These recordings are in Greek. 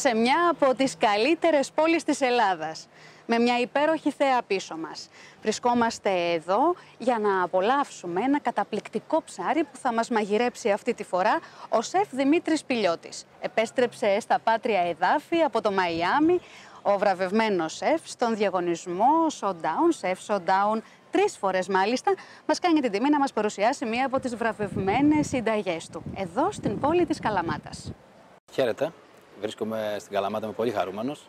σε μια από τις καλύτερες πόλεις της Ελλάδας με μια υπέροχη θέα πίσω μας. Βρισκόμαστε εδώ για να απολαύσουμε ένα καταπληκτικό ψάρι που θα μας μαγειρέψει αυτή τη φορά ο σεφ Δημήτρης Πιλιώτης. Επέστρεψε στα πάτρια εδάφη από το Μαϊάμι, ο βραβευμένος σεφ στον διαγωνισμό Showdown, Chef Showdown τρεις φορές μάλιστα, μας κάνει την τιμή να μας παρουσιάσει μία από τις βραβευμένες συνταγές του, εδώ στην πόλη της Καλαμάτας. Χαίρετε. Βρίσκομαι στην Καλαμάτα, με πολύ χαρούμενος.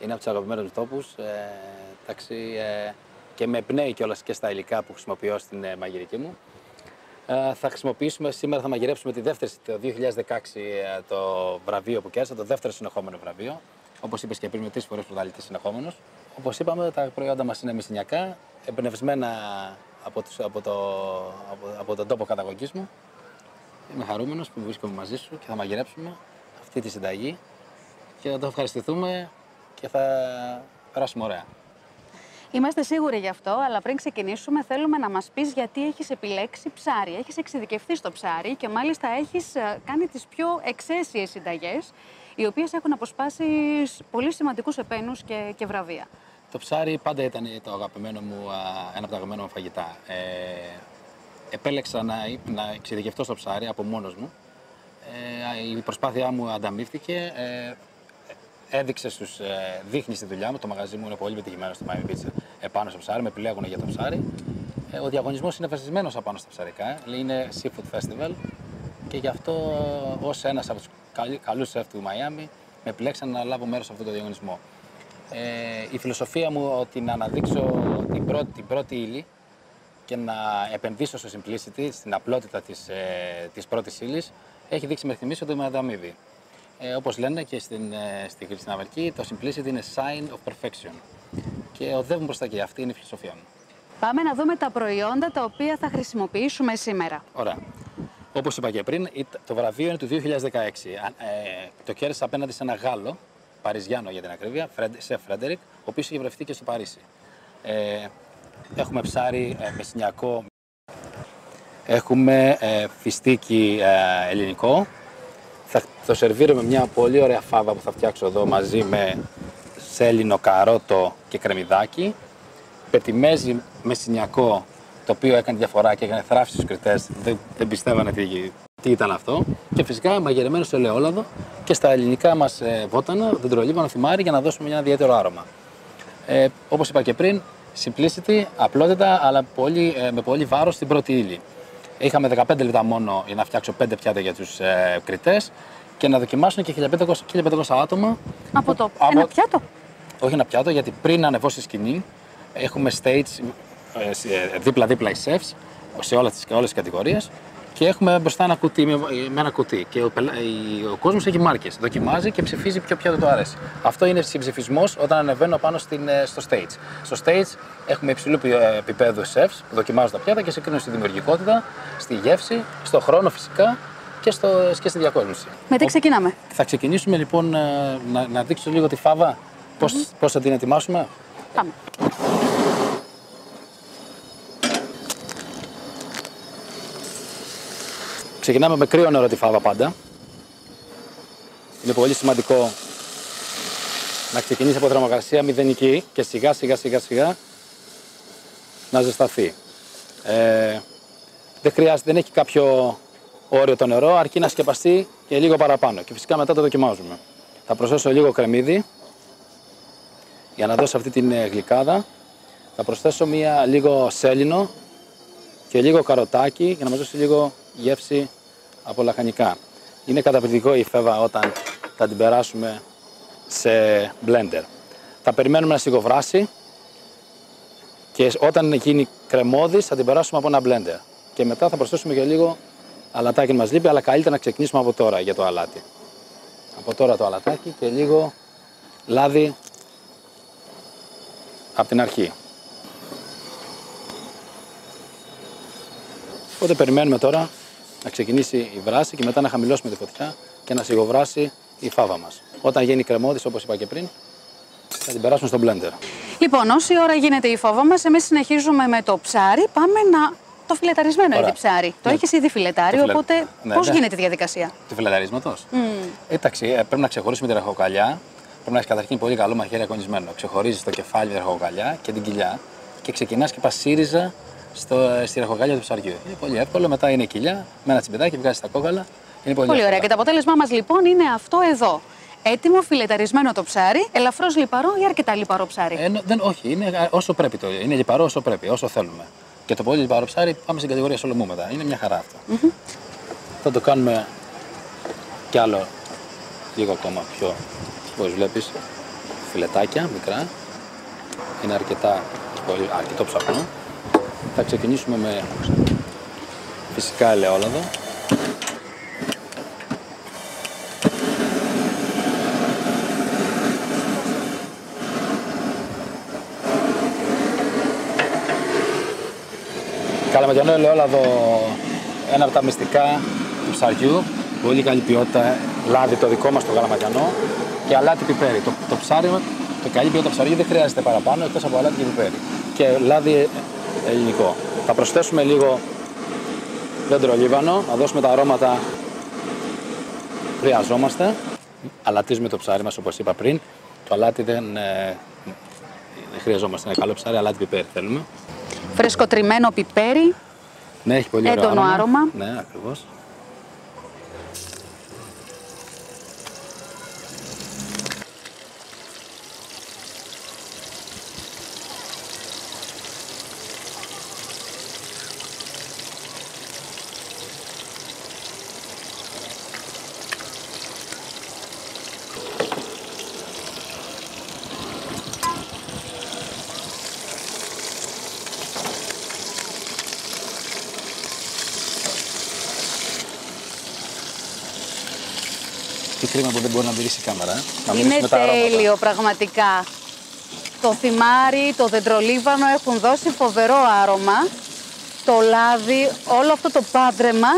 Είναι από τους αγαπημένους μου τόπους. Ε, ε, και με πνέει κιόλας και στα υλικά που χρησιμοποιώ στην ε, μαγειρική μου. Ε, θα χρησιμοποιήσουμε σήμερα, θα μαγειρέψουμε τη δεύτερη, το 2016 ε, το βραβείο που κέρδισα, το δεύτερο συνεχόμενο βραβείο. Όπως είπες και πριν, με τρεις φορές πρωταθλητή συνεχόμενος. Όπως είπαμε, τα προϊόντα μας είναι μεσηνιακά, εμπνευσμένα από, τους, από, το, από, από τον τόπο καταγωγής μου. Είμαι χαρούμενος που βρίσκομαι μαζί σου και θα μαγειρέψουμε αυτή τη συνταγή και θα το ευχαριστηθούμε και θα περάσουμε ωραία. Είμαστε σίγουροι γι' αυτό, αλλά πριν ξεκινήσουμε θέλουμε να μας πεις γιατί έχεις επιλέξει ψάρι. Έχεις εξειδικευτεί στο ψάρι και μάλιστα έχεις ε, κάνει τις πιο εξαίσιες συνταγές, οι οποίες έχουν αποσπάσει πολύ σημαντικούς επένους και, και βραβεία. Το ψάρι πάντα ήταν το αγαπημένο μου, ένα από τα αγαπημένα μου φαγητά. Ε, επέλεξα να, να εξειδικευτώ στο ψάρι από μόνος μου. Ε, η προσπάθειά μου ανταμείφθηκε. Ε, έδειξε στους. Ε, δείχνεις στη δουλειά μου. Το μαγαζί μου είναι πολύ πετυχημένο στο Miami Beach επάνω στο ψάρι. Με επιλέγουν για το ψάρι. Ε, ο διαγωνισμός είναι βασισμένος απάνω στα ψαρικά. Ε. Είναι Seafood Festival. Και γι' αυτό, ως ένας από τους καλούς σεφ του Μαϊάμι, με επιλέξαν να λάβω μέρος σε αυτό το διαγωνισμό. Ε, η φιλοσοφία μου ότι να αναδείξω την πρώτη, την πρώτη ύλη και να επενδύσω στο simplicity, στην απλότητα της, ε, της πρώτης ύλης, έχει δείξει μέχρι στιγμής ότι με ανταμείβει. Ε, όπως λένε και στην, ε, στη Χρυσή Ναυαρκή, το simplicity είναι sign of perfection. Και οδεύουν προς τα εκεί. Αυτή είναι η φιλοσοφία μου. Πάμε να δούμε τα προϊόντα τα οποία θα χρησιμοποιήσουμε σήμερα. Ωραία. Όπως είπα και πριν, το βραβείο είναι του 2016. Ε, το κέρδισα απέναντι σε ένα Γάλλο, Παριζιάνο για την ακρίβεια, σε Φρέντερικ, ο οποίος είχε βρεθεί και στο Παρίσι. Ε, έχουμε ψάρι ε, μεσηνιακό, έχουμε ε, φιστίκι ε, ελληνικό. Θα το σερβίρω με μια πολύ ωραία φάβα που θα φτιάξω εδώ μαζί με σέλινο, καρότο και κρεμμυδάκι. Πετιμέζι μεσηνιακό, το οποίο έκανε διαφορά και έκανε θράψη στους κριτές. Δεν, δεν πιστεύανε τι, τι ήταν αυτό. Και φυσικά μαγειρεμένο σε ελαιόλαδο και στα ελληνικά μας ε, βότανα, δεντρολίβανο θυμάρι για να δώσουμε ένα ιδιαίτερο άρωμα. Ε, Όπως είπα και πριν, simplicity, απλότητα, αλλά πολύ, ε, με πολύ βάρος στην πρώτη ύλη. Είχαμε 15 λεπτά μόνο για να φτιάξω 5 πιάτα για τους ε, κριτές και να δοκιμάσουν και 1500, 1500 άτομα. Από το από... ένα πιάτο; Όχι ένα πιάτο, γιατί πριν ανεβώ στη σκηνή έχουμε stage ε, δίπλα-δίπλα οι chefs σε όλες τις, όλες τις κατηγορίες και έχουμε μπροστά ένα κουτί με, με ένα κουτί. Και ο, ο κόσμος έχει μάρκες. Δοκιμάζει και ψηφίζει ποιο πιάτο του αρέσει. Αυτό είναι συμψηφισμός όταν ανεβαίνω πάνω στην, ε, στο stage. Στο stage έχουμε υψηλού ε, επίπεδου chefs που δοκιμάζουν τα πιάτα και συγκρίνουν στη δημιουργικότητα, στη γεύση, στο χρόνο φυσικά και, στο, και στη διακόσμηση. Με τι ξεκινάμε; Θα ξεκινήσουμε λοιπόν ε, να, να δείξω λίγο τη φάβα, πώς, mm-hmm. πώς θα την ετοιμάσουμε; Πάμε. Ξεκινάμε με κρύο νερό τη φάβα πάντα. Είναι πολύ σημαντικό να ξεκινήσει από θερμοκρασία μηδενική και σιγά σιγά σιγά σιγά να ζεσταθεί. Ε, δεν χρειάζεται, δεν έχει κάποιο όριο το νερό, αρκεί να σκεπαστεί και λίγο παραπάνω. Και φυσικά μετά το δοκιμάζουμε. Θα προσθέσω λίγο κρεμμύδι για να δώσω αυτή την ε, γλυκάδα. Θα προσθέσω μία, λίγο σέλινο και λίγο καροτάκι για να μας δώσει λίγο γεύση από λαχανικά. Είναι καταπληκτικό η φέβα όταν θα την περάσουμε σε blender. Θα περιμένουμε να σιγοβράσει και όταν γίνει κρεμόδης θα την περάσουμε από ένα blender. Και μετά θα προσθέσουμε και λίγο αλατάκι μας λείπει, αλλά καλύτερα να ξεκινήσουμε από τώρα για το αλάτι. Από τώρα το αλατάκι και λίγο λάδι από την αρχή. Οπότε περιμένουμε τώρα να ξεκινήσει η βράση και μετά να χαμηλώσουμε τη φωτιά και να σιγοβράσει η φάβα μας. Όταν γίνει κρεμόδης, όπως είπα και πριν, θα την περάσουμε στο blender. Λοιπόν, όση ώρα γίνεται η φάβα μας, εμείς συνεχίζουμε με το ψάρι. Πάμε να το φιλεταρισμένο Ωραία. ήδη ψάρι. Το Ναι. έχεις ήδη φιλετάρει, Το φιλε- οπότε Ναι, πώς ναι. γίνεται η διαδικασία; Του φιλεταρίσματος. Μμ. Εντάξει, ε, πρέπει να ξεχωρίσουμε τη ραχοκαλιά. Πρέπει να έχεις καταρχήν πολύ καλό μαχαίρι ακονισμένο. Ξεχωρίζεις το κεφάλι τη ραχοκαλιά και την κοιλιά και ξεκινάς και πα σύριζα στο, ε, στη ραχοκαλιά του ψαριού. Είναι πολύ εύκολο. Μετά είναι η κοιλιά με ένα τσιμπεδάκι, βγάζει τα κόκαλα. Είναι πολύ, Πολύ ωραία. εύκολο. Και το αποτέλεσμά μας λοιπόν είναι αυτό εδώ. Έτοιμο, φιλεταρισμένο το ψάρι, ελαφρώς λιπαρό ή αρκετά λιπαρό ψάρι; Ε, νο- δεν, όχι, είναι ε, όσο πρέπει το. Είναι λιπαρό όσο πρέπει, όσο θέλουμε. Και το πολύ λιπαρό ψάρι πάμε στην κατηγορία σολομού μετά. Είναι μια χαρά αυτό. Θα το κάνουμε κι άλλο λίγο ακόμα πιο, όπως βλέπεις, φιλετάκια μικρά. Είναι αρκετά, πολύ, αρκετό ψαχνό. Θα ξεκινήσουμε με φυσικά ελαιόλαδο. Καλαματιανό ελαιόλαδο, ένα από τα μυστικά του ψαριού. Πολύ καλή ποιότητα, λάδι το δικό μας το καλαματιανό και αλάτι πιπέρι. Το, το ψάρι, το καλή ποιότητα ψαριού δεν χρειάζεται παραπάνω εκτός από αλάτι και πιπέρι. Και λάδι ε, ελληνικό. Θα προσθέσουμε λίγο δέντρο λίβανο, να δώσουμε τα αρώματα που χρειαζόμαστε. Αλατίζουμε το ψάρι μας όπως είπα πριν. Το αλάτι δεν, ε, δεν χρειαζόμαστε, είναι καλό ψάρι, αλάτι πιπέρι θέλουμε. Φρεσκοτριμμένο πιπέρι. Ναι, έχει πολύ ωραίο Έντονο άρωμα. Ναι, ακριβώς. Κρίμα που δεν μπορεί να μυρίσει η κάμερα. ε. Να Είναι μυρίσουμε τα αρώματα. τέλειο πραγματικά. Το θυμάρι, το δεντρολίβανο έχουν δώσει φοβερό άρωμα. Το λάδι, όλο αυτό το πάντρεμα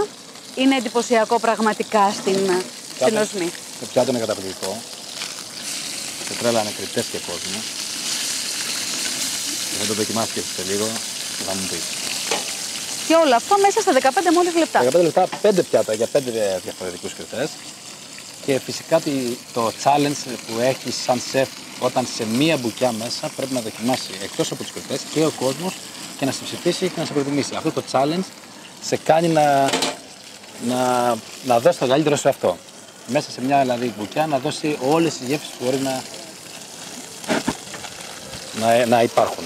είναι εντυπωσιακό πραγματικά στην, στην Πιάτο- οσμή. Το πιάτο είναι καταπληκτικό. Το τρέλανε κριτές και κόσμο. Και θα το δοκιμάσει και σε λίγο και θα μου πεις. Και όλο αυτό μέσα στα 15 μόλις λεπτά. 15 λεπτά, 5 πιάτα για 5 διαφορετικούς κριτές. Και φυσικά τη- το challenge που έχεις σαν σεφ όταν σε μία μπουκιά μέσα πρέπει να δοκιμάσει εκτός από τους κριτές και ο κόσμος και να σε ψηφίσει και να σε προτιμήσει. Αυτό το challenge σε κάνει να, να, να δώσει το καλύτερο σε αυτό. Μέσα σε μια δηλαδή μπουκιά να δώσει όλες τις γεύσεις που μπορεί να, να, να υπάρχουν.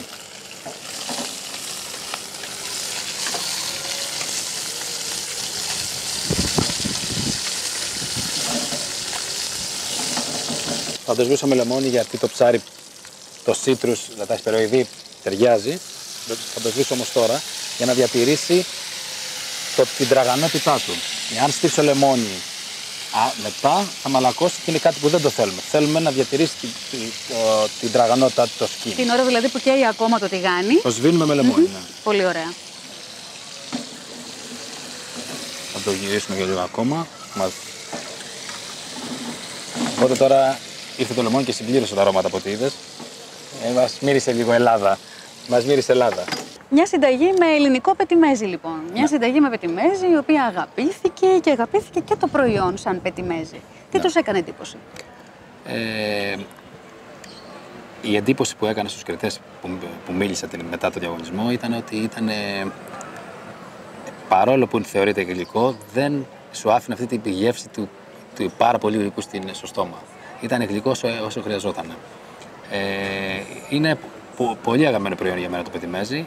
Θα το σβήσω με λεμόνι γιατί το ψάρι, το citrus, δηλαδή τα ασπεροειδή ταιριάζει. Θα το σβήσω όμως τώρα για να διατηρήσει το, την τραγανότητά του. Εάν στήσω λεμόνι α, μετά θα μαλακώσει και είναι κάτι που δεν το θέλουμε. Θέλουμε να διατηρήσει την, την, το- την τραγανότητά του το σκύλο. Την ώρα δηλαδή που καίει ακόμα το τηγάνι. Το σβήνουμε με λεμόνι. ναι. Πολύ ωραία. Θα το γυρίσουμε για λίγο ακόμα. Μας... Οπότε τώρα ήρθε το λεμόνι και συμπλήρωσε τα αρώματα από ό,τι είδες. Ε, μας μύρισε λίγο Ελλάδα. Μας μύρισε Ελλάδα. Μια συνταγή με ελληνικό πετιμέζι λοιπόν. Ναι. Μια συνταγή με πετιμέζι η οποία αγαπήθηκε και αγαπήθηκε και το προϊόν σαν πετιμέζι. Τι Ναι. τους έκανε εντύπωση; Ε, η εντύπωση που έκανε στους κριτές που, που μίλησα την- μετά το διαγωνισμό ήταν ότι ήταν ε, παρόλο που θεωρείται γλυκό δεν σου άφηνε αυτή την γεύση του, του πάρα πολύ γλυκού στην, στο στόμα. Ήταν γλυκό όσο, όσο χρειαζόταν. Ε, είναι πο- πολύ αγαπημένο προϊόν για μένα το πετιμέζι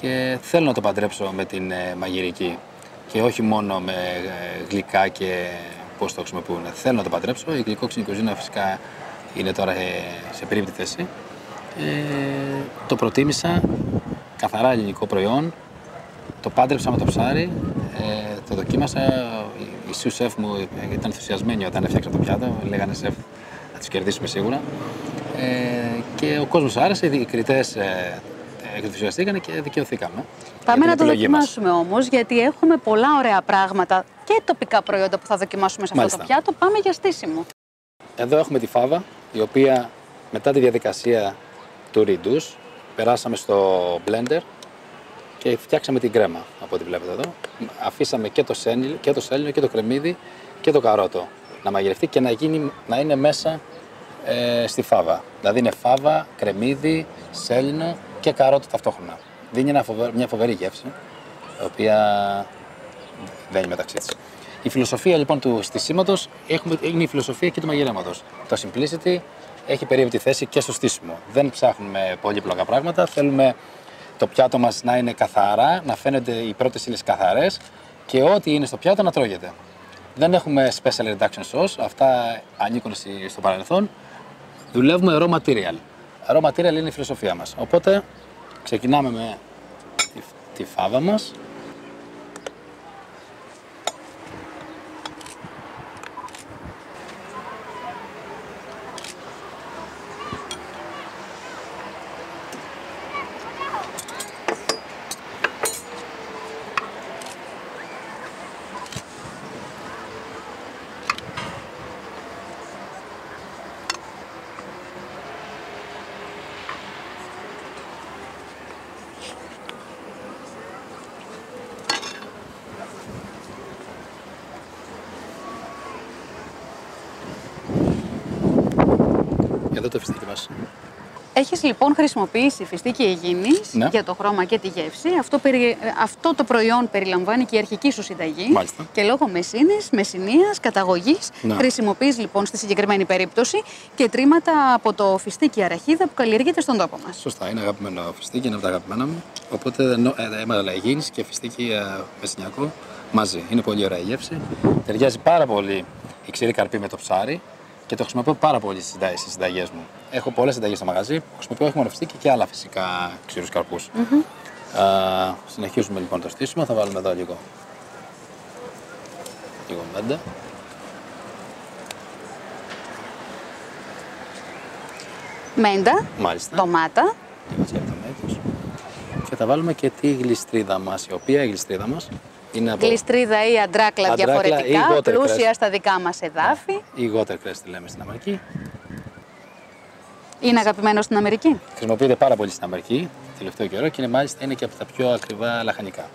και θέλω να το παντρέψω με την ε, μαγειρική και όχι μόνο με ε, γλυκά και πώς το χρησιμοποιούν. Θέλω να το παντρέψω. Η γλυκόξινη κουζίνα φυσικά είναι τώρα ε, σε περίπτωση θέση. Ε, το προτίμησα, καθαρά ελληνικό προϊόν. Το πάντρεψα με το ψάρι, ε, το δοκίμασα. Η, η σου σεφ μου ήταν ενθουσιασμένη όταν έφτιαξα το πιάτο. Λέγανε σεφ, θα τους κερδίσουμε σίγουρα. Ε, και ο κόσμος άρεσε, οι κριτές ε, ε, ενθουσιαστήκανε και δικαιωθήκαμε. Πάμε για να την το επιλογή μας. δοκιμάσουμε όμως, γιατί έχουμε πολλά ωραία πράγματα και τοπικά προϊόντα που θα δοκιμάσουμε σε αυτό Μάλιστα. το πιάτο. Πάμε για στήσιμο. Εδώ έχουμε τη φάβα, η οποία μετά τη διαδικασία του reduce περάσαμε στο blender και φτιάξαμε την κρέμα από ό,τι βλέπετε εδώ. Αφήσαμε και το, σέλινο και το σέλινο και το κρεμμύδι και το καρότο να μαγειρευτεί και να, γίνει, να είναι μέσα ε, στη φάβα. Δηλαδή είναι φάβα, κρεμμύδι, σέλινο και καρότο ταυτόχρονα. Δίνει ένα φοβε- μια φοβερή γεύση, η οποία δεν είναι μεταξύ της. Η φιλοσοφία λοιπόν του στισίματος έχουμε- είναι η φιλοσοφία και του μαγειρέματος. Το simplicity έχει περίεργη τη θέση και στο στήσιμο. Δεν ψάχνουμε πολύπλοκα πράγματα, θέλουμε το πιάτο μας να είναι καθαρά, να φαίνονται οι πρώτες ύλες καθαρές και ό,τι είναι στο πιάτο να τρώγεται. Δεν έχουμε special reduction sauce, αυτά ανήκουν στη- στο παρελθόν. Δουλεύουμε raw material. Raw material είναι η φιλοσοφία μας. Οπότε ξεκινάμε με τη, τη φάβα μας. Εδώ το φιστίκι μας. Έχεις λοιπόν χρησιμοποιήσει φιστίκι υγιεινής Ναι. για το χρώμα και τη γεύση. Αυτό, περι- αυτό το προϊόν περιλαμβάνει και η αρχική σου συνταγή. Μάλιστα. Και λόγω μεσίνης, μεσηνία, καταγωγής, Ναι. χρησιμοποιείς λοιπόν στη συγκεκριμένη περίπτωση και τρίματα από το φιστίκι αραχίδα που καλλιεργείται στον τόπο μας. Σωστά, είναι αγαπημένο φιστίκι, είναι από τα αγαπημένα μου. Οπότε νο- ε, έμαθα γίνει και φιστίκι ε, μεσηνιακό μαζί. Είναι πολύ ωραία η γεύση. Ταιριάζει πάρα πολύ η ξηρή καρπή με το ψάρι και το χρησιμοποιώ πάρα πολύ στις συνταγέ μου. Έχω πολλές συνταγές στο μαγαζί που χρησιμοποιώ όχι μόνο φιστίκι και άλλα φυσικά ξηρούς καρπούς. Α, συνεχίζουμε λοιπόν το στήσιμο. Θα βάλουμε εδώ λίγο, λίγο μέντα. Μέντα, Μάλιστα. ντομάτα, Λίγο έτσι από το μέγεθος. Και θα βάλουμε και τη γλιστρίδα μας, η οποία η γλιστρίδα μας είναι από γλιστρίδα ή αντράκλα Αντράκλα διαφορετικά, ή watercress. πλούσια στα δικά μας εδάφη. η watercress τη λέμε στην Αμερική. Είναι αγαπημένο στην Αμερική; Χρησιμοποιείται πάρα πολύ στην Αμερική τελευταίο καιρό και είναι μάλιστα είναι και από τα πιο ακριβά λαχανικά.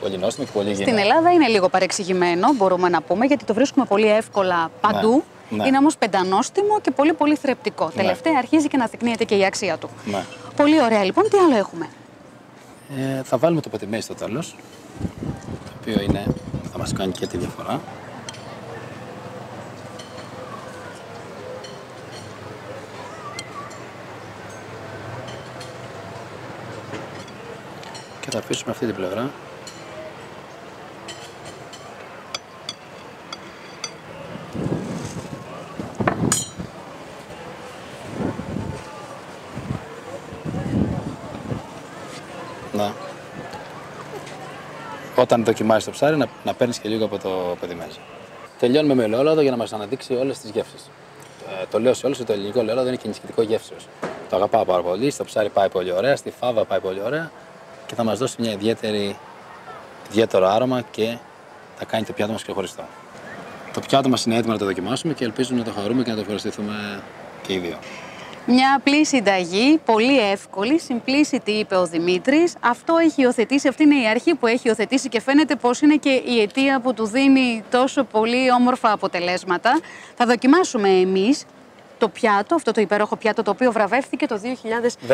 Πολύ νόστιμο και πολύ υγιεινό. Στην Ελλάδα είναι λίγο παρεξηγημένο, μπορούμε να πούμε, γιατί το βρίσκουμε πολύ εύκολα παντού. ναι. Είναι όμως πεντανόστιμο και πολύ πολύ θρεπτικό. Τελευταία αρχίζει και να δεικνύεται και η αξία του. Ναι. Πολύ ωραία λοιπόν. Τι άλλο έχουμε; Ε, θα βάλουμε το πατημέι στο τέλος, το οποίο είναι, θα μας κάνει και τη διαφορά. Και θα αφήσουμε αυτή την πλευρά. Να. Όταν δοκιμάζει το ψάρι, να, να παίρνεις και λίγο από το πεδιμέζι. Τελειώνουμε με ελαιόλαδο για να μας αναδείξει όλες τις γεύσεις. Ε, το λέω σε όλους ότι το ελληνικό ελαιόλαδο είναι και ενισχυτικό γεύσεως. Το αγαπάω πάρα πολύ. Στο ψάρι πάει πολύ ωραία, στη φάβα πάει πολύ ωραία και θα μας δώσει μια ιδιαίτερη, ιδιαίτερο άρωμα και θα κάνει το πιάτο μας ξεχωριστό. Το πιάτο μας είναι έτοιμο να το δοκιμάσουμε και ελπίζουμε να το χαρούμε και να το ευχαριστηθούμε και οι δύο. Μια απλή συνταγή, πολύ εύκολη, simplicity είπε ο Δημήτρης. Αυτό έχει υιοθετήσει, αυτή είναι η αρχή που έχει υιοθετήσει και φαίνεται πως είναι και η αιτία που του δίνει τόσο πολύ όμορφα αποτελέσματα. Θα δοκιμάσουμε εμείς το πιάτο, αυτό το υπέροχο πιάτο το οποίο βραβεύτηκε το 2016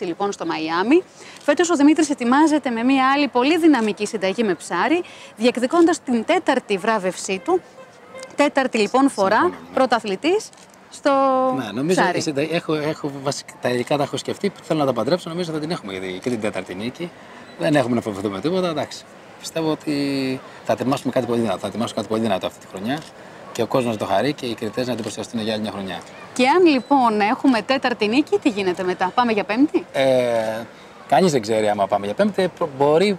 λοιπόν στο Μαϊάμι. Φέτος ο Δημήτρης ετοιμάζεται με μια άλλη πολύ δυναμική συνταγή με ψάρι, διεκδικώντας την τέταρτη βράβευσή του. Τέταρτη λοιπόν φορά Συμφωνώ, ναι. πρωταθλητής στο Ναι, νομίζω ψάρι. η συνταγή- έχω, έχω βασικά, τα υλικά τα έχω σκεφτεί που θέλω να τα παντρέψω. Νομίζω θα την έχουμε γιατί και την τέταρτη νίκη. Δεν έχουμε να φοβηθούμε τίποτα. Εντάξει. Πιστεύω ότι θα ετοιμάσουμε κάτι πολύ δυνατό. Θα ετοιμάσουμε κάτι πολύ δυνατό αυτή τη χρονιά και ο κόσμος να το χαρεί και οι κριτές να εντυπωσιαστούν για άλλη μια χρονιά. Και αν λοιπόν έχουμε τέταρτη νίκη, τι γίνεται μετά, πάμε για πέμπτη; Ε, Κανείς δεν ξέρει άμα πάμε για πέμπτη. Προ- Μπορεί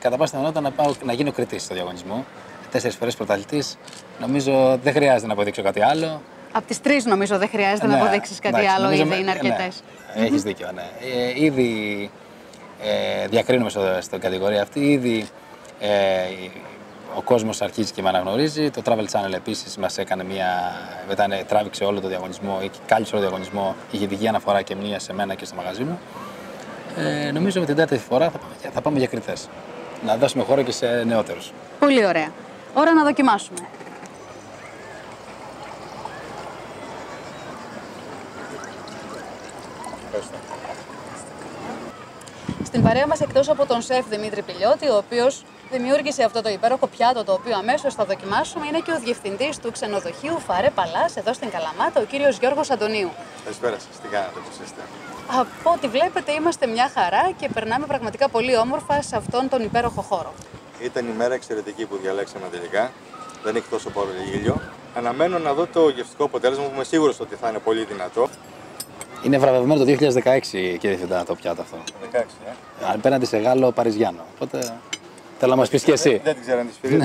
κατά πάσα πιθανότητα να, πάω, να γίνω κριτής στο διαγωνισμό. Τέσσερις φορές πρωταθλητής. Νομίζω δεν χρειάζεται να αποδείξω κάτι άλλο. Από τις τρεις νομίζω δεν χρειάζεται να Ναι, αποδείξεις κάτι εντάξει, άλλο, νομίζω ήδη με- είναι αρκετές. Ναι, έχεις δίκιο, ναι. Ε, ήδη ε, διακρίνουμε στο, στην κατηγορία αυτή. Ήδη ε, ο κόσμος αρχίζει και με αναγνωρίζει. Το Travel Channel επίσης μας έκανε μια... Μετά τράβηξε όλο το διαγωνισμό, ή κάλυψε όλο το διαγωνισμό, είχε δική αναφορά και μία σε μένα και στο μαγαζί μου. Ε, νομίζω με την τέταρτη φορά θα πάμε, θα πάμε για κριτές. Να δώσουμε χώρο και σε νεότερους. Πολύ ωραία. Ώρα να δοκιμάσουμε. Ευχαριστώ. Στην παρέα μας, εκτός από τον σεφ Δημήτρη Πιλιώτη, ο οποίος δημιούργησε αυτό το υπέροχο πιάτο το οποίο αμέσως θα δοκιμάσουμε, είναι και ο διευθυντής του ξενοδοχείου Φαρέ Παλάς εδώ στην Καλαμάτα, ο κύριος Γιώργος Αντωνίου. Καλησπέρα σας. Τι κάνετε, πώς είστε; Από ό,τι βλέπετε, είμαστε μια χαρά και περνάμε πραγματικά πολύ όμορφα σε αυτόν τον υπέροχο χώρο. Ήταν η μέρα εξαιρετική που διαλέξαμε τελικά. Δεν έχει τόσο πολύ ήλιο. Αναμένω να δω το γευστικό αποτέλεσμα που είμαι σίγουρος ότι θα είναι πολύ δυνατό. Είναι βραβευμένο το 2016, κύριε Διευθυντά, το πιάτο αυτό. 16, ε. Απέναντι σε Γάλλο Παριζιάνο. Οπότε θέλω να μας πεις και εσύ. Δεν την ξέρω αν τη σφυρίζει.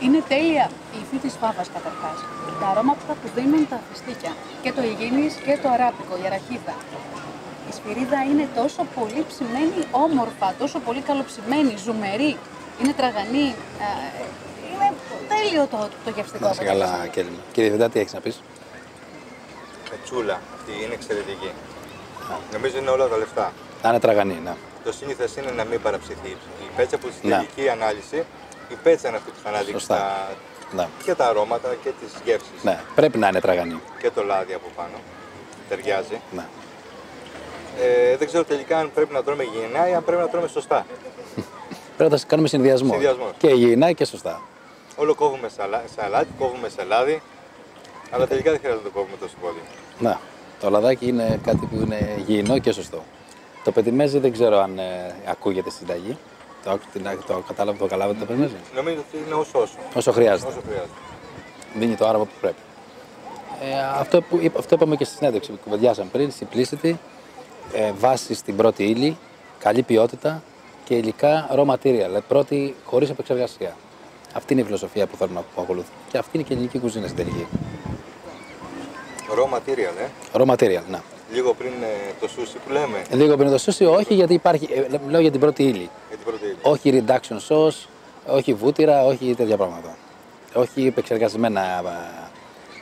Είναι τέλεια η υφή της φάβας καταρχάς. Τα αρώματα που δίνουν τα φιστίκια. Και το υγιεινής και το αράπικο, η αραχίδα. Η σφυρίδα είναι τόσο πολύ ψημένη όμορφα, τόσο πολύ καλοψημένη, ζουμερή. Είναι τραγανή. ε, Είναι τέλειο το, το γευστικό Να είσαι αποτέλεσμα. καλά, Κέλλη. μου. Κύριε Διευθυντά, τι έχεις να πεις; Πετσούλα αυτή είναι εξαιρετική. Νομίζω είναι όλα τα λεφτά. Να είναι τραγανή, ναι. Το σύνηθες είναι να μην παραψηθεί η πέτσα που στη Ναι. τελική ανάλυση η πέτσα είναι αυτή που θα αναδείξει Σωστά. τα... ναι. και τα αρώματα και τις γεύσει. Ναι, πρέπει να είναι τραγανή. Και το λάδι από πάνω. Ταιριάζει. Ναι. Ε, δεν ξέρω τελικά αν πρέπει να τρώμε γεννά ή αν πρέπει να τρώμε σωστά. Πρέπει να κάνουμε συνδυασμό. Συνδυασμός. Και υγιεινά και σωστά. Όλο κόβουμε σαλά, σαλάτι, κόβουμε σαλάδι, αλλά τελικά δεν χρειάζεται να το κόβουμε τόσο πολύ. Να, το λαδάκι είναι κάτι που είναι υγιεινό και σωστό. Το πετιμέζι δεν ξέρω αν ε, ακούγεται στην συνταγή. Το, άκου- την- το, κατάλαβα, το καταλάβατε το πετιμέζι; Νομίζω ότι είναι όσο όσο. Όσο χρειάζεται. Όσο χρειάζεται. Δίνει το άρωμα που πρέπει. Ε, αυτό, που, είπα- αυτό είπαμε και στη συνέντευξη που κουβεντιάσαμε πριν, simplicity, ε, βάση στην πρώτη ύλη, καλή ποιότητα και υλικά raw material, δηλαδή πρώτη χωρίς επεξεργασία. Αυτή είναι η φιλοσοφία που θέλουμε να ακολουθούμε. Και αυτή είναι και η ελληνική κουζίνα στην τελική. Raw material, ε; Raw material, ναι. Λίγο πριν ε, το σούσι που λέμε Λίγο πριν το σούσι, όχι γιατί υπάρχει, ε, λέω για την πρώτη ύλη. για την πρώτη ύλη. Όχι reduction sauce, όχι βούτυρα, όχι τέτοια πράγματα. Όχι επεξεργασμένα α,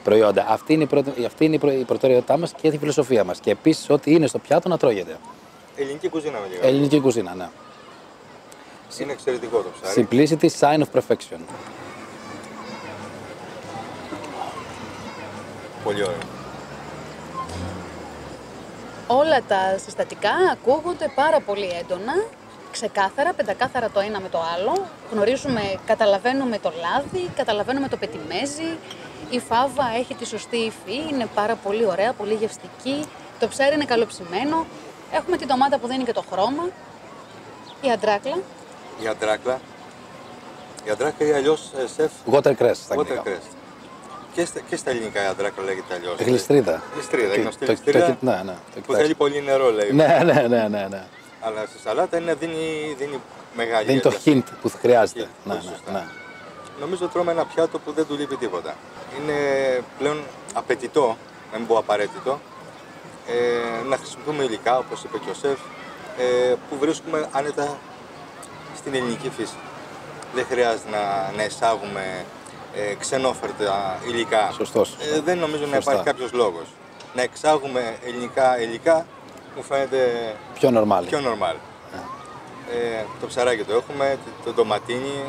προϊόντα. Αυτή είναι, η, πρώτη, αυτή είναι η προ- η προτεραιότητά μας και η φιλοσοφία μας. Και επίσης ό,τι είναι στο πιάτο να τρώγεται. Ελληνική κουζίνα με λίγα. Ελληνική κουζίνα, ναι. Είναι εξαιρετικό το ψάρι. Simplicity, sign of perfection. Πολύ ωραίο. Όλα τα συστατικά ακούγονται πάρα πολύ έντονα, ξεκάθαρα, πεντακάθαρα το ένα με το άλλο. Γνωρίζουμε, καταλαβαίνουμε το λάδι, καταλαβαίνουμε το πετιμέζι. Η φάβα έχει τη σωστή υφή, είναι πάρα πολύ ωραία, πολύ γευστική. Το ψάρι είναι καλοψημένο. Έχουμε την ντομάτα που δίνει και το χρώμα. Η αντράκλα. Η αντράκλα. Η αντράκλα ή αλλιώς σεφ Watercress στα αγγλικά. watercrest. Και στα, και στα ελληνικά η αντράκλα λέγεται αλλιώς. Γλιστρίδα. Γλιστρίδα, Το- γνωστή το- γλιστρίδα. το- Ναι, ναι. το Που κοιτάξτε. θέλει πολύ νερό, λέει. Ναι, ναι, ναι, ναι, ναι. Αλλά στη σαλάτα είναι, δίνει, δίνει μεγάλη Δεν είναι το ένταση. hint που χρειάζεται. Hint, Ναι, πολύ ναι, σωστά. ναι. Νομίζω τρώμε ένα πιάτο που δεν του λείπει τίποτα. Είναι πλέον απαιτητό, να μην πω απαραίτητο, ε, να χρησιμοποιούμε υλικά, όπως είπε και ο Σεφ, ε, που βρίσκουμε άνετα στην ελληνική φύση. Δεν χρειάζεται να, να εισάγουμε ε, ξενόφερτα υλικά. Σωστός. Ε, δεν νομίζω να Σωστά. υπάρχει κάποιος λόγος. Να εξάγουμε ελληνικά υλικά μου φαίνεται Πιο normal. πιο normal. Ε, το ψαράκι το έχουμε, το ντοματίνι,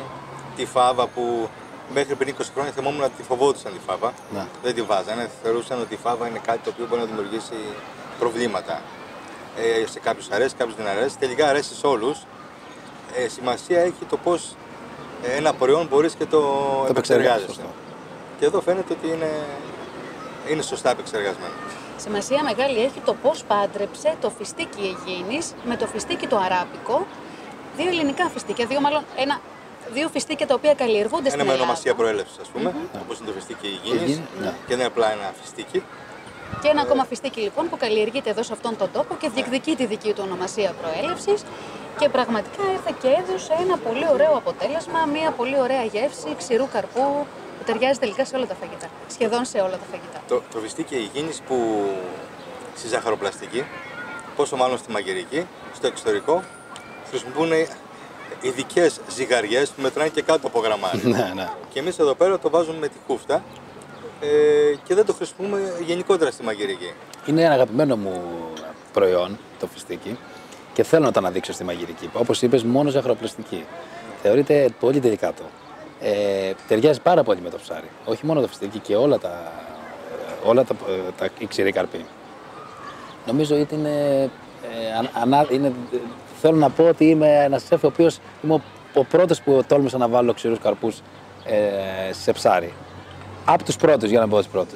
τη φάβα που μέχρι πριν 20 χρόνια θυμόμουν ότι τη φοβόντουσαν τη φάβα. Ναι. Δεν τη βάζανε, θεωρούσαν ότι η φάβα είναι κάτι το οποίο μπορεί να δημιουργήσει προβλήματα. Ε, σε κάποιους αρέσει, κάποιους δεν αρέσει. Τελικά αρέσει σε όλους. Ε, σημασία έχει το πώς ένα προϊόν μπορείς και το, Το επεξεργάζεσαι. σωστό. Και εδώ φαίνεται ότι είναι, είναι σωστά επεξεργασμένο. Σημασία μεγάλη έχει το πώς πάντρεψε το φιστίκι Αιγίνης με το φιστίκι το αράπικο. Δύο ελληνικά φιστίκια, δύο μάλλον ένα, δύο φιστίκια τα οποία καλλιεργούνται στην Ένα με Ελλάδα. ονομασία προέλευσης, ας πούμε, όπως είναι το φιστίκι υγιεινής. Υγιεινής, ναι. Και δεν είναι απλά ένα φιστίκι. Και ένα ακόμα φιστίκι λοιπόν που καλλιεργείται εδώ σε αυτόν τον τόπο και διεκδικεί τη δική του ονομασία προέλευσης. Και πραγματικά ήρθε και έδωσε ένα πολύ ωραίο αποτέλεσμα, μια πολύ ωραία γεύση ξηρού καρπού που ταιριάζει τελικά σε όλα τα φαγητά. Σχεδόν σε όλα τα φαγητά. Το, το φιστίκι υγιεινή που στη ζαχαροπλαστική, πόσο μάλλον στη μαγειρική, στο εξωτερικό, χρησιμοποιούν ειδικές ζυγαριές που μετράνε και κάτω από γραμμάρι. ναι, ναι. και εμείς εδώ πέρα το βάζουμε με τη κούφτα ε, και δεν το χρησιμοποιούμε γενικότερα στη μαγειρική. Είναι ένα αγαπημένο μου προϊόν το φιστίκι και θέλω να το αναδείξω στη μαγειρική. Όπως είπες, μόνος ζαχαροπλαστική. Θεωρείται πολύ τελικάτο. Ε, ταιριάζει πάρα πολύ με το ψάρι. Όχι μόνο το φιστίκι και όλα τα, όλα τα, τα, οι ξηροί καρποί. Νομίζω ότι είναι, ε, ανά, είναι. Θέλω να πω ότι είμαι ένας σεφ ο οποίος είμαι ο, ο πρώτος που τόλμησα να βάλω ξηρούς καρπούς ε, σε ψάρι. Από τους πρώτους, για να πω του πρώτου.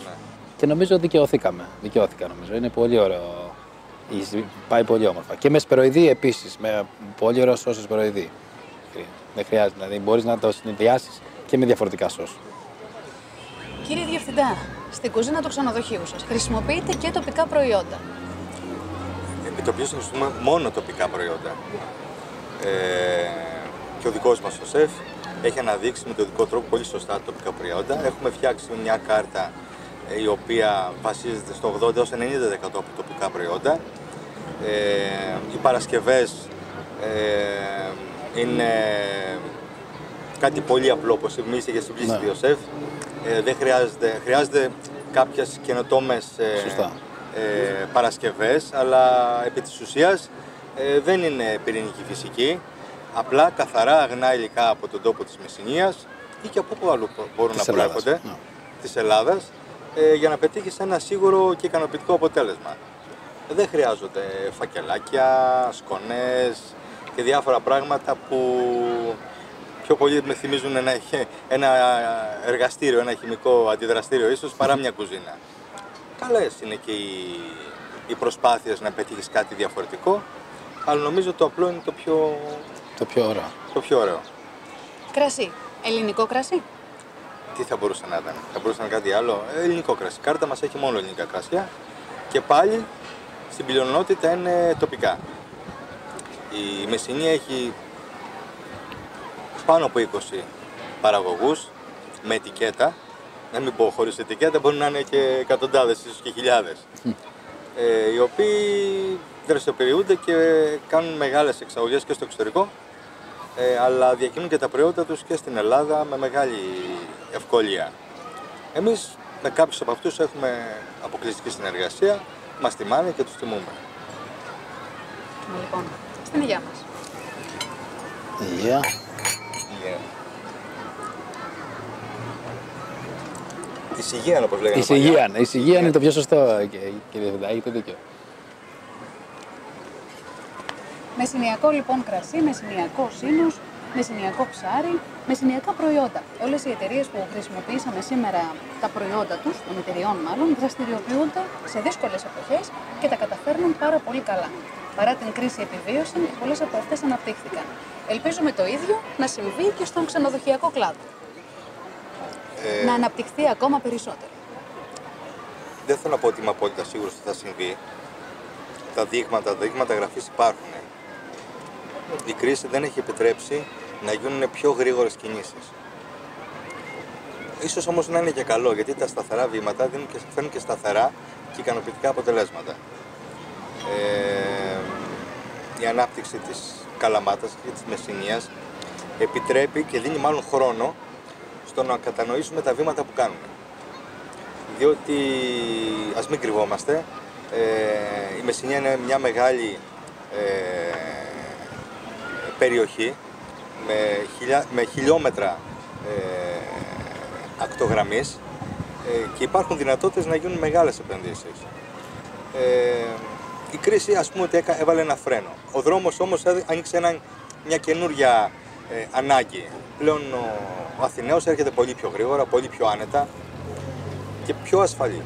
Και νομίζω ότι δικαιωθήκαμε. Δικαιώθηκα νομίζω. Είναι πολύ ωραίο. Πάει πολύ όμορφα. Και μες σπεροειδή επίσης. Με πολύ ωραίο σώσο σπεροειδή. Δεν χρειάζεται. Δηλαδή μπορείς να το συνδυάσεις και με διαφορετικά σως. Κύριε Διευθυντά, στην κουζίνα του ξενοδοχείου σας χρησιμοποιείτε και τοπικά προϊόντα. Επί το οποίο χρησιμοποιούμε μόνο τοπικά προϊόντα. Ε, και ο δικός μας ο σεφ έχει αναδείξει με τον δικό τρόπο πολύ σωστά τοπικά προϊόντα. Έχουμε φτιάξει μια κάρτα ε, η οποία βασίζεται στο 80 90% από τοπικά προϊόντα. Ε, οι Παρασκευές ε, είναι κάτι πολύ απλό, όπως εμείς είχε συμπλήσει ναι. Διοσέφ. Ε, δεν χρειάζεται, χρειάζεται κάποιες καινοτόμες ε, ε, Παρασκευές, αλλά επί της ουσίας ε, δεν είναι πυρηνική φυσική. Απλά καθαρά αγνά υλικά από τον τόπο της Μεσσηνίας ή και από πού αλλού μπορούν να προέρχονται, ναι. της Ελλάδας, ε, για να πετύχεις ένα σίγουρο και ικανοποιητικό αποτέλεσμα. Δεν χρειάζονται φακελάκια, σκονές και διάφορα πράγματα που πιο πολύ με θυμίζουν ένα, ένα εργαστήριο, ένα χημικό αντιδραστήριο ίσως παρά μια κουζίνα. Καλές είναι και οι, οι προσπάθειες να πετύχεις κάτι διαφορετικό, αλλά νομίζω το απλό είναι το πιο, το πιο ωραίο. Το πιο ωραίο. Κρασί. Ελληνικό κρασί. Τι θα μπορούσε να ήταν, θα μπορούσε να ήταν κάτι άλλο. Ε, ελληνικό κρασί. Η κάρτα μας έχει μόνο ελληνικά κρασιά και πάλι στην πλειονότητα είναι τοπικά. Η Μεσσηνία έχει πάνω από 20 παραγωγούς με ετικέτα. Να μην πω χωρίς ετικέτα, μπορεί να είναι και εκατοντάδες, ίσως και χιλιάδες. Ε, οι οποίοι δραστηριοποιούνται και κάνουν μεγάλες εξαγωγές και στο εξωτερικό, ε, αλλά διακινούν και τα προϊόντα τους και στην Ελλάδα με μεγάλη ευκολία. Εμείς με κάποιους από αυτούς έχουμε αποκλειστική συνεργασία, μας τιμάνε και τους τιμούμε. Λοιπόν, στην υγεία μας. Υγεία. Υγεία. Της υγεία, όπως λέγανε. Της υγεία, η υγεία είναι το πιο σωστό, κύριε Βεντά, έχετε δίκιο. Μεσηνιακό λοιπόν κρασί, μεσηνιακό σύνος, μεσηνιακό ψάρι, μεσηνιακά προϊόντα. Όλες οι εταιρείες που χρησιμοποιήσαμε σήμερα τα προϊόντα τους, των εταιριών μάλλον, δραστηριοποιούνται σε δύσκολες εποχές και τα καταφέρνουν πάρα πολύ καλά. Παρά την κρίση επιβίωση, πολλές από αυτές αναπτύχθηκαν. Ελπίζουμε το ίδιο να συμβεί και στον ξενοδοχειακό κλάδο. Ε... Να αναπτυχθεί ακόμα περισσότερο. Δεν θέλω να πω ότι είμαι απόλυτα σίγουρος ότι θα συμβεί. Τα δείγματα, τα δείγματα γραφής υπάρχουν η κρίση δεν έχει επιτρέψει να γίνουν πιο γρήγορες κινήσεις. Ίσως όμως να είναι και καλό, γιατί τα σταθερά βήματα δίνουν και, φέρνουν και σταθερά και ικανοποιητικά αποτελέσματα. Ε, η ανάπτυξη της Καλαμάτας και της Μεσσηνίας επιτρέπει και δίνει μάλλον χρόνο στο να κατανοήσουμε τα βήματα που κάνουμε. Διότι, ας μην κρυβόμαστε, ε, η Μεσσηνία είναι μια μεγάλη ε, περιοχή με, χιλιά, με χιλιόμετρα ε, ακτογραμμής ε, και υπάρχουν δυνατότητες να γίνουν μεγάλες επενδύσεις. Ε, η κρίση ας πούμε ότι έβαλε ένα φρένο. Ο δρόμος όμως άνοιξε ένα, μια καινούρια ε, ανάγκη. Πλέον ο, ο Αθηναίος έρχεται πολύ πιο γρήγορα, πολύ πιο άνετα και πιο ασφαλή.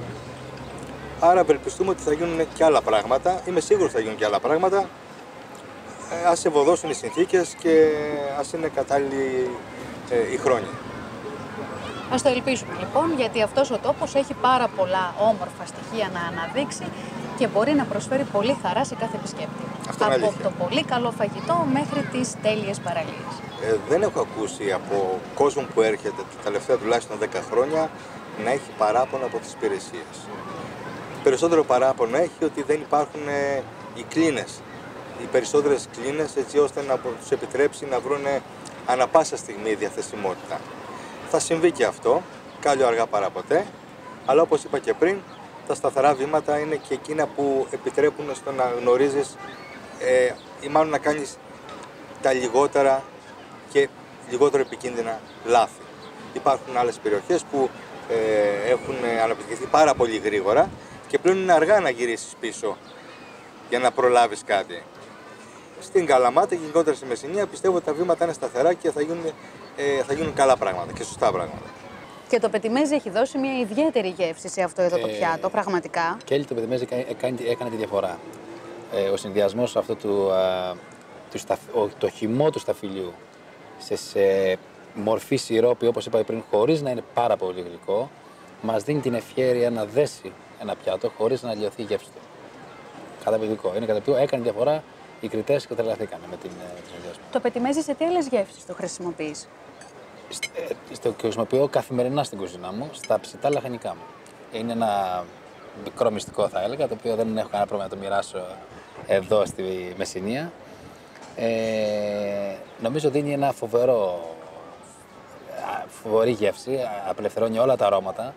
Άρα ευελπιστούμε ότι θα γίνουν και άλλα πράγματα. Είμαι σίγουρος ότι θα γίνουν και άλλα πράγματα ε, ας ευωδώσουν οι συνθήκες και ας είναι κατάλληλοι ε, οι χρόνοι. Ας το ελπίσουμε λοιπόν, γιατί αυτός ο τόπος έχει πάρα πολλά όμορφα στοιχεία να αναδείξει και μπορεί να προσφέρει πολύ χαρά σε κάθε επισκέπτη. Αυτό από το πολύ καλό φαγητό μέχρι τις τέλειες παραλίες. Ε, δεν έχω ακούσει από κόσμο που έρχεται τα τελευταία τουλάχιστον 10 χρόνια να έχει παράπονο από τις υπηρεσίες. Περισσότερο παράπονο έχει ότι δεν υπάρχουν ε, οι κλίνες οι περισσότερες κλίνες έτσι ώστε να τους επιτρέψει να βρουν ανα πάσα στιγμή διαθεσιμότητα. Θα συμβεί και αυτό, κάλιο αργά παρά ποτέ, αλλά όπως είπα και πριν, τα σταθερά βήματα είναι και εκείνα που επιτρέπουν στο να γνωρίζεις ε, ή μάλλον να κάνεις τα λιγότερα και λιγότερο επικίνδυνα λάθη. Υπάρχουν άλλες περιοχές που ε, έχουν αναπτυχθεί πάρα πολύ γρήγορα και πλέον είναι αργά να γυρίσεις πίσω για να προλάβεις κάτι. Στην Καλαμάτα και γενικότερα στη Μεσσηνία πιστεύω ότι τα βήματα είναι σταθερά και θα γίνουν, ε, θα γίνουν καλά πράγματα και σωστά πράγματα. Και το πετιμέζι έχει δώσει μια ιδιαίτερη γεύση σε αυτό εδώ το Ε, πιάτο, πραγματικά. Και το πετιμέζι έκανε, έκανε τη διαφορά. Ε, ο συνδυασμός αυτό του, α, του σταφ, ο, το χυμό του σταφυλιού σε, σε μορφή σιρόπι, όπως είπα πριν, χωρίς να είναι πάρα πολύ γλυκό, μας δίνει την ευχαίρεια να δέσει ένα πιάτο χωρίς να λιωθεί η γεύση του. Καταπληκτικό. Είναι καταπληκτικό. Έκανε διαφορά. Οι κριτές και τρελαθήκανε με την, ε, το συνδυασμό. Το πετιμέζι σε τι άλλες γεύσεις το χρησιμοποιείς; Σ- ε, Στο χρησιμοποιώ καθημερινά στην κουζίνα μου, στα ψητά λαχανικά μου. Είναι ένα μικρό μυστικό θα έλεγα, το οποίο δεν έχω κανένα πρόβλημα να το μοιράσω εδώ στη Μεσσηνία. Ε, νομίζω δίνει ένα φοβερό, α, φοβερή γεύση, α, απελευθερώνει όλα τα αρώματα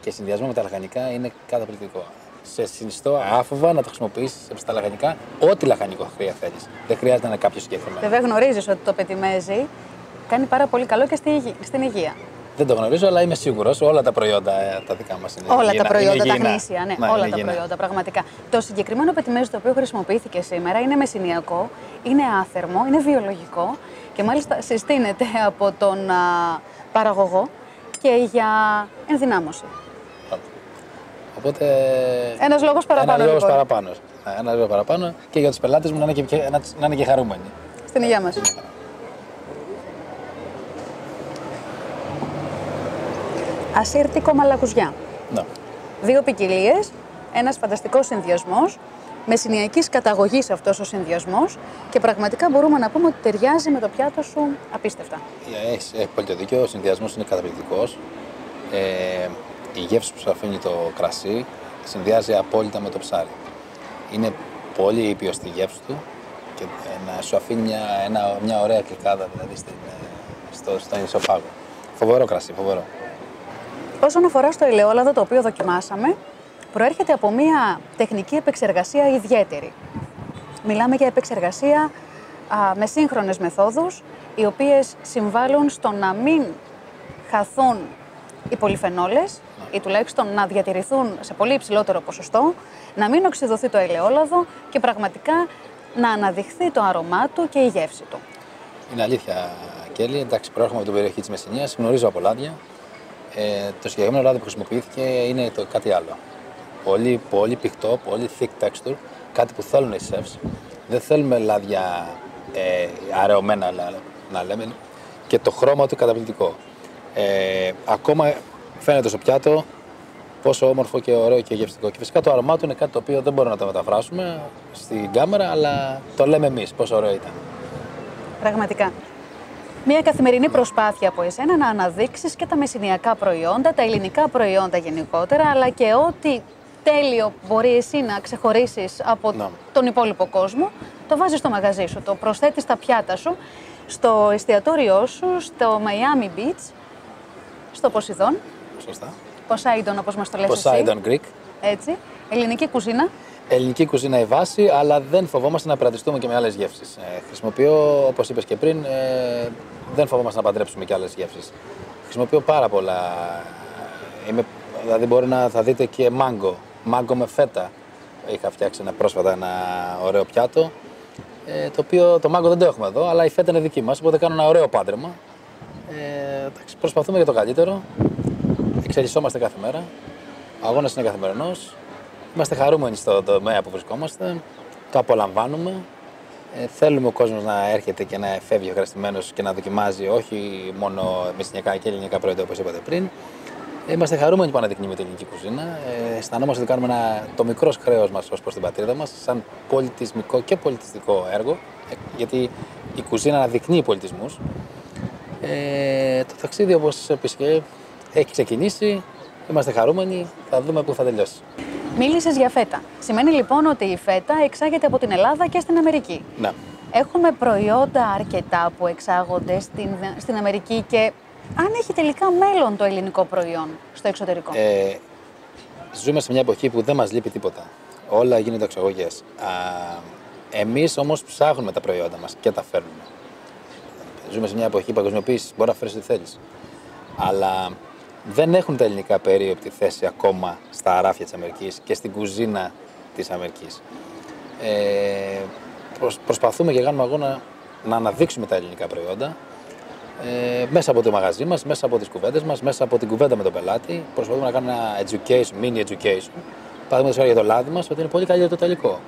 και συνδυασμό με τα λαχανικά είναι καταπληκτικό. Σε συνιστώ άφοβα να το χρησιμοποιήσεις στα λαχανικά, ό,τι λαχανικό χρεια θέλεις. Δεν χρειάζεται να είναι κάποιος συγκεκριμένος. Βέβαια γνωρίζεις ότι το πετιμέζι κάνει πάρα πολύ καλό και στη υγεία- στην υγεία. Δεν το γνωρίζω, αλλά είμαι σίγουρος. Όλα τα προϊόντα ε, τα δικά μας είναι Όλα υγιεινά. τα προϊόντα, Είναι τα υγιεινά. γνήσια, ναι, Ναι, όλα είναι τα υγιεινά. προϊόντα, πραγματικά. Το συγκεκριμένο πετιμέζι το οποίο χρησιμοποιήθηκε σήμερα είναι μεσηνιακό, είναι άθερμο, είναι βιολογικό και μάλιστα συστήνεται από τον α, παραγωγό και για ενδυνάμωση. Οπότε. Ένας λόγος παραπάνω, Ένας λόγος λοιπόν. παραπάνω. Ναι, Ένας λόγος παραπάνω και για τους πελάτες μου να είναι και, και- να, να είναι και χαρούμενοι. Στην υγεία μας. Ασύρτικο μαλακουζιά. Ναι. Δύο ποικιλίες, ένας φανταστικός συνδυασμός, μεσηνιακής καταγωγής αυτός ο συνδυασμός και πραγματικά μπορούμε να πούμε ότι ταιριάζει με το πιάτο σου απίστευτα. Έχεις έχεις πολύ το δίκιο. Ο συνδυασμός είναι καταπληκτικός. Ε, η γεύση που σου αφήνει το κρασί συνδυάζει απόλυτα με το ψάρι. Είναι πολύ ήπιο στη γεύση του και ε, να σου αφήνει μια, ένα, μια ωραία κλικάδα δηλαδή στην, ε, στο, στον ισοφάγο. Φοβερό κρασί, φοβερό. Όσον αφορά στο ελαιόλαδο το οποίο δοκιμάσαμε, προέρχεται από μια τεχνική επεξεργασία ιδιαίτερη. Μιλάμε για επεξεργασία α, με σύγχρονες μεθόδους, οι οποίες συμβάλλουν στο να μην χαθούν οι πολυφενόλες ή τουλάχιστον να διατηρηθούν σε πολύ υψηλότερο ποσοστό, να μην οξυδωθεί το ελαιόλαδο και πραγματικά να αναδειχθεί το άρωμά του και η γεύση του. Είναι αλήθεια, Κέλλη. Εντάξει, προέρχομαι από την περιοχή της Μεσσηνίας, γνωρίζω από λάδια. Ε, το συγκεκριμένο λάδι που χρησιμοποιήθηκε είναι το κάτι άλλο. Πολύ, πολύ πηχτό, πολύ thick texture, κάτι που θέλουν οι chefs. Δεν θέλουμε λάδια ε, αραιωμένα, λα- να λέμε, και το χρώμα του καταπληκτικό. Ε, ακόμα φαίνεται στο πιάτο πόσο όμορφο και ωραίο και γευστικό. Και φυσικά το αρωμά του είναι κάτι το οποίο δεν μπορούμε να το μεταφράσουμε στην κάμερα, αλλά το λέμε εμείς πόσο ωραίο ήταν. Πραγματικά. Μια καθημερινή προσπάθεια από εσένα να αναδείξεις και τα μεσηνιακά προϊόντα, τα ελληνικά προϊόντα γενικότερα, αλλά και ό,τι τέλειο μπορεί εσύ να ξεχωρίσεις από Να. τον υπόλοιπο κόσμο, το βάζεις στο μαγαζί σου, το προσθέτεις στα πιάτα σου, στο εστιατόριό σου, στο Miami Beach, στο Ποσειδόν, Σωστά. Poseidon όπως μας το λες εσύ. Poseidon Greek. Έτσι. Ελληνική κουζίνα. Ελληνική κουζίνα η βάση, αλλά δεν φοβόμαστε να περατιστούμε και με άλλες γεύσεις. Ε, χρησιμοποιώ, όπως είπες και πριν, ε, δεν φοβόμαστε να παντρέψουμε και άλλες γεύσεις. Χρησιμοποιώ πάρα πολλά. Είμαι, δηλαδή, μπορεί να θα δείτε και μάγκο. Μάγκο με φέτα. Είχα φτιάξει ένα πρόσφατα ένα ωραίο πιάτο. Ε, το οποίο το μάγκο δεν το έχουμε εδώ, αλλά η φέτα είναι δική μας. Οπότε κάνω ένα ωραίο πάντρεμα. Ε, εντάξει, προσπαθούμε για το καλύτερο. Εξελισσόμαστε κάθε μέρα. Ο αγώνας είναι καθημερινός. Είμαστε χαρούμενοι στο τομέα που βρισκόμαστε. Το απολαμβάνουμε. Ε, θέλουμε ο κόσμος να έρχεται και να φεύγει ευχαριστημένος και να δοκιμάζει όχι μόνο μεσηνιακά και ελληνικά προϊόντα όπως είπατε πριν. Ε, Είμαστε χαρούμενοι που αναδεικνύουμε την ελληνική κουζίνα. Ε, αισθανόμαστε ότι κάνουμε ένα, το μικρός χρέος μας ως προς την πατρίδα μας, σαν πολιτισμικό και πολιτιστικό έργο. Ε, γιατί η κουζίνα αναδεικνύει πολιτισμούς. Ε, το ταξίδι, όπως επίσης έχει ξεκινήσει. Είμαστε χαρούμενοι. Θα δούμε πού θα τελειώσει. Μίλησες για φέτα. Σημαίνει λοιπόν ότι η φέτα εξάγεται από την Ελλάδα και στην Αμερική. Ναι. Έχουμε προϊόντα αρκετά που εξάγονται στην, στην Αμερική και αν έχει τελικά μέλλον το ελληνικό προϊόν στο εξωτερικό; Ε, ζούμε σε μια εποχή που δεν μας λείπει τίποτα. Όλα γίνονται εξαγωγές. Εμείς όμως ψάχνουμε τα προϊόντα μας και τα φέρνουμε. Ζούμε σε μια εποχή παγκοσμιοποίησης. Μπορεί να φέρεις ό,τι θέλεις. Αλλά δεν έχουν τα ελληνικά περίοπτη θέση ακόμα στα αράφια της Αμερικής και στην κουζίνα της Αμερικής. Ε, προσπαθούμε και κάνουμε αγώνα να αναδείξουμε τα ελληνικά προϊόντα ε, μέσα από το μαγαζί μας, μέσα από τις κουβέντες μας, μέσα από την κουβέντα με τον πελάτη. Προσπαθούμε να κάνουμε ένα education, mini education. Παραδείγματος χάρη για το λάδι μας, ότι είναι πολύ καλύτερο το τελικό.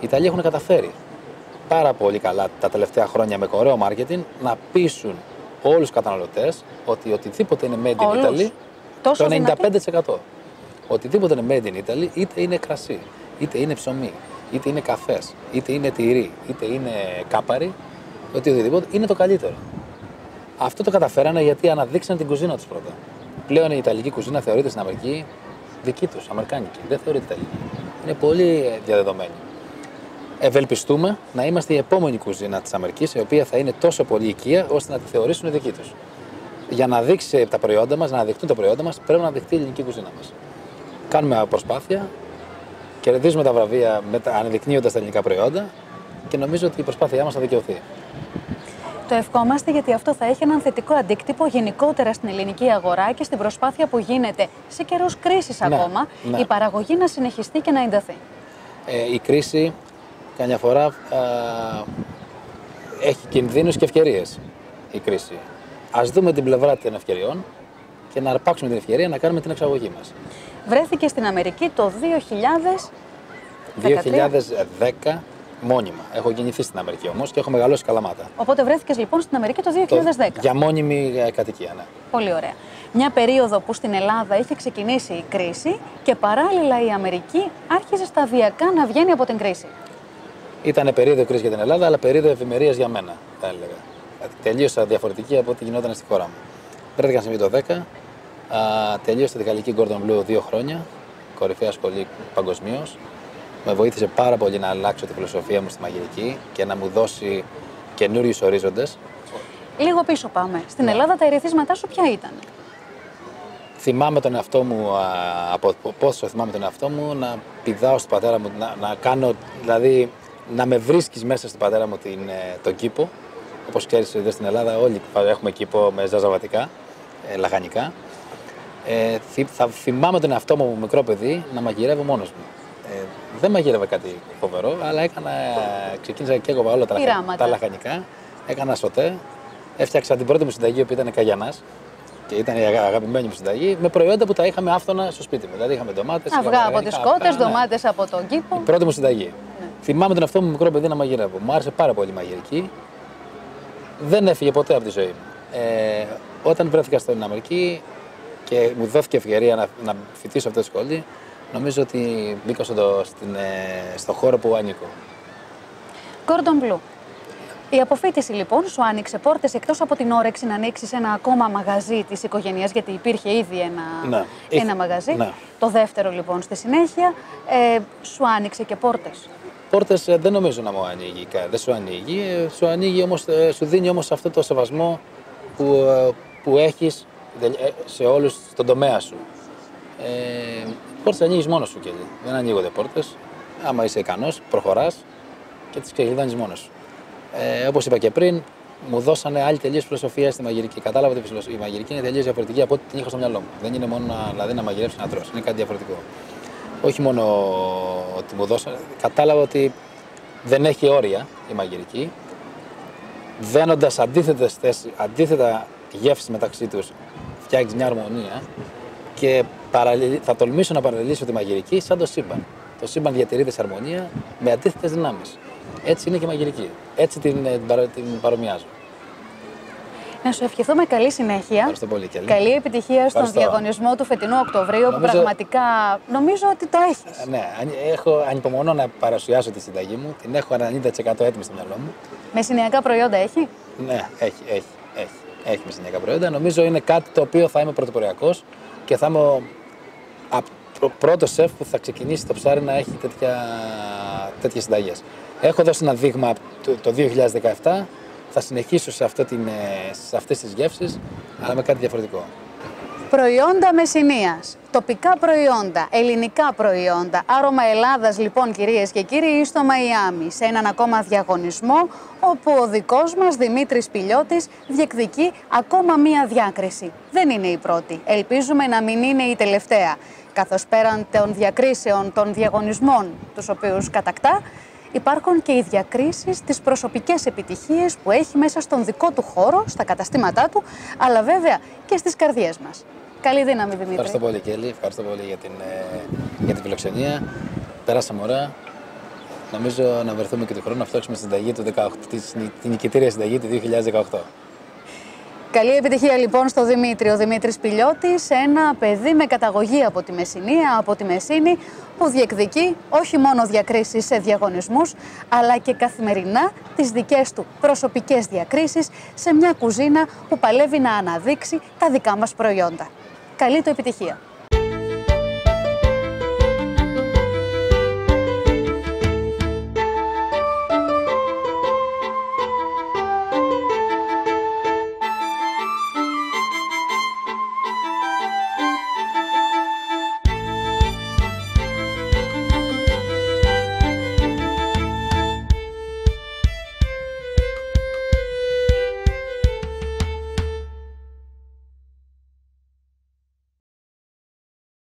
Οι Ιταλοί έχουν καταφέρει πάρα πολύ καλά τα τελευταία χρόνια με ωραίο marketing να πείσουν όλους τους καταναλωτές ότι οτιδήποτε είναι made in Italy, το 95%. Οτιδήποτε είναι made in Italy, είτε είναι κρασί, είτε είναι ψωμί, είτε είναι καφές, είτε είναι τυρί, είτε είναι κάπαρι, οτιδήποτε είναι το καλύτερο. Αυτό το καταφέρανε γιατί αναδείξαν την κουζίνα τους πρώτα. Πλέον η Ιταλική κουζίνα θεωρείται στην Αμερική δική τους, Αμερικάνικη. Δεν θεωρείται Ιταλική. Είναι πολύ διαδεδομένη ευελπιστούμε να είμαστε η επόμενη κουζίνα της Αμερικής, η οποία θα είναι τόσο πολύ οικία ώστε να τη θεωρήσουν δική τους. Για να δείξει τα προϊόντα μας, να δειχτούν τα προϊόντα μας, πρέπει να δειχτεί η ελληνική κουζίνα μας. Κάνουμε προσπάθεια, κερδίζουμε τα βραβεία αναδεικνύοντας τα ελληνικά προϊόντα και νομίζω ότι η προσπάθειά μας θα δικαιωθεί. Το ευχόμαστε γιατί αυτό θα έχει έναν θετικό αντίκτυπο γενικότερα στην ελληνική αγορά και στην προσπάθεια που γίνεται σε καιρούς κρίσης ναι, ακόμα ναι. η παραγωγή να συνεχιστεί και να ενταθεί. Ε, η κρίση καμιά φορά α, έχει κινδύνους και ευκαιρίες η κρίση. Ας δούμε την πλευρά των ευκαιριών και να αρπάξουμε την ευκαιρία να κάνουμε την εξαγωγή μας. Βρέθηκε στην Αμερική το 2000... 2010 μόνιμα. Έχω γεννηθεί στην Αμερική όμως και έχω μεγαλώσει καλαμάτα. Οπότε βρέθηκες λοιπόν στην Αμερική το 2010. για μόνιμη ε, κατοικία, ναι. Πολύ ωραία. Μια περίοδο που στην Ελλάδα είχε ξεκινήσει η κρίση και παράλληλα η Αμερική άρχιζε σταδιακά να βγαίνει από την κρίση. Ήταν περίοδο κρίση για την Ελλάδα, αλλά περίοδο ευημερίας για μένα, θα έλεγα. Τελείωσα διαφορετική από ό,τι γινόταν στη χώρα μου. Βρέθηκα στη το 10, α, τελείωσα τη γαλλική Gordon Blue δύο χρόνια, κορυφαία σχολή παγκοσμίως. Με βοήθησε πάρα πολύ να αλλάξω τη φιλοσοφία μου στη μαγειρική και να μου δώσει καινούριους ορίζοντες. Λίγο πίσω πάμε. Στην ναι. Ελλάδα τα ερεθίσματά σου ποια ήταν; Θυμάμαι τον εαυτό μου, από πόσο θυμάμαι τον εαυτό μου, να πηδάω στον πατέρα μου, να, να κάνω, δηλαδή να με βρίσκεις μέσα στην πατέρα μου την, ε, τον κήπο. Όπως ξέρεις, εδώ στην Ελλάδα όλοι έχουμε κήπο με ζαζαβατικά, ε, λαχανικά. Ε, θα θυμάμαι τον εαυτό μου μικρό παιδί να μαγειρεύω μόνος μου. Ε, δεν μαγειρεύα κάτι φοβερό, αλλά έκανα, ξεκίνησα και εγώ όλα τα, τα λαχανικά. Έκανα σωτέ. Έφτιαξα την πρώτη μου συνταγή που ήταν καγιανάς και ήταν η αγαπημένη μου συνταγή με προϊόντα που τα είχαμε άφθονα στο σπίτι μου. Δηλαδή είχαμε ντομάτες. Αυγά από τις κότες, ντομάτες από τον κήπο. Η πρώτη μου συνταγή. Θυμάμαι τον αυτό μου μικρό παιδί να μαγειρεύω. Μου άρεσε πάρα πολύ η μαγειρική. Δεν έφυγε ποτέ από τη ζωή μου. Ε, όταν βρέθηκα στην Αμερική και μου δόθηκε ευκαιρία να, να φοιτήσω αυτή τη σχολή, νομίζω ότι μπήκα στο, στην, ε, στο χώρο που ανήκω. Gordon Blue. Η αποφύτιση λοιπόν σου άνοιξε πόρτες εκτός από την όρεξη να ανοίξεις ένα ακόμα μαγαζί της οικογένειας, γιατί υπήρχε ήδη ένα, ναι. ένα μαγαζί. Ναι. Το δεύτερο λοιπόν στη συνέχεια ε, σου άνοιξε και πόρτες. Πόρτες ε, δεν νομίζω να μου ανοίγει, δεν σου ανοίγει. Ε, σου, ανοίγει όμως, ε, σου δίνει όμως αυτό το σεβασμό που, που έχεις σε όλους στον τομέα σου. Ε, πόρτες ανοίγεις μόνος σου και δεν ανοίγονται πόρτες. Άμα είσαι ικανός, προχωράς και τις ξεκλειδώνει μόνος σου. Ε, Όπως είπα και πριν, μου δώσανε άλλη τελείως φιλοσοφία στη μαγειρική. Κατάλαβα ότι η μαγειρική είναι τελείως διαφορετική από ό,τι την είχα στο μυαλό μου. Δεν είναι μόνο να, δηλαδή, να μαγειρεύσει να τρώσει, είναι κάτι διαφορετικό. Όχι μόνο ότι μου δώσανε, κατάλαβα ότι δεν έχει όρια η μαγειρική. Δένοντας αντίθετα γεύσεις μεταξύ τους, φτιάχνει μια αρμονία και θα τολμήσω να παραλληλήσω τη μαγειρική σαν το σύμπαν. Το σύμπαν διατηρείται σε αρμονία με αντίθετες δυνάμεις. Έτσι είναι και η μαγειρική. Έτσι την, ε, την, την παρομοιάζω. Να σου ευχηθούμε καλή συνέχεια. Ευχαριστώ πολύ, Kelly. Καλή επιτυχία στον διαγωνισμό του φετινού Οκτωβρίου νομίζω... που πραγματικά νομίζω ότι το έχεις. Ε, ναι, έχω ανυπομονώ να παρουσιάσω τη συνταγή μου. Την έχω 90% έτοιμη στο μυαλό μου. Μεσηνιακά προϊόντα έχει; Ναι, έχει, έχει. Έχει, έχει μεσηνιακά προϊόντα. Νομίζω είναι κάτι το οποίο θα είμαι πρωτοποριακός και θα είμαι ο πρώτο σεφ που θα ξεκινήσει το ψάρι να έχει τέτοια, τέτοιες συνταγές. Έχω δώσει ένα δείγμα το, το 2017, θα συνεχίσω σε, αυτό την, ε, σε αυτές τις γεύσεις, αλλά με κάτι διαφορετικό. Προϊόντα Μεσσηνίας, τοπικά προϊόντα, ελληνικά προϊόντα, άρωμα Ελλάδας λοιπόν κυρίες και κύριοι στο Μαϊάμι, σε έναν ακόμα διαγωνισμό όπου ο δικός μας Δημήτρης Πιλιώτης διεκδικεί ακόμα μία διάκριση. Δεν είναι η πρώτη, ελπίζουμε να μην είναι η τελευταία, καθώς πέραν των διακρίσεων των διαγωνισμών τους οποίους κατακτά, υπάρχουν και οι διακρίσεις, τις προσωπικές επιτυχίες που έχει μέσα στον δικό του χώρο, στα καταστήματά του, αλλά βέβαια και στις καρδιές μας. Καλή δύναμη, Δημήτρη. Ευχαριστώ πολύ, Κέλλη. Ευχαριστώ πολύ για την, ε, για την φιλοξενία. Περάσαμε ωραία. Νομίζω να βρεθούμε και του χρόνου να φτιάξουμε συνταγή του 18, την νικητήρια συνταγή του 2018. Καλή επιτυχία λοιπόν στο Δημήτρη. Ο Δημήτρης Πιλιώτης, ένα παιδί με καταγωγή από τη Μεσσηνία, από τη Μεσίνη, που διεκδικεί όχι μόνο διακρίσεις σε διαγωνισμούς, αλλά και καθημερινά τις δικές του προσωπικές διακρίσεις σε μια κουζίνα που παλεύει να αναδείξει τα δικά μας προϊόντα. Καλή του επιτυχία.